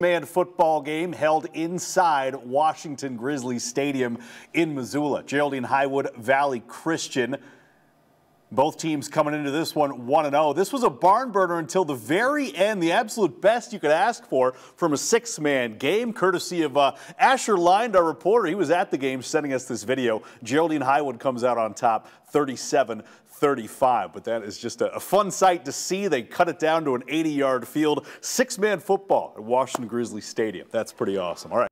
man football game held inside Washington Grizzlies Stadium in Missoula. Geraldine Highwood Valley Christian. Both teams coming into this one 1 0. This was a barn burner until the very end, the absolute best you could ask for from a six man game, courtesy of uh, Asher Lind, our reporter. He was at the game sending us this video. Geraldine Highwood comes out on top 37 35. But that is just a, a, fun sight to see. They cut it down to an 80 yard field, six man football at Washington Grizzly Stadium. That's pretty awesome. All right.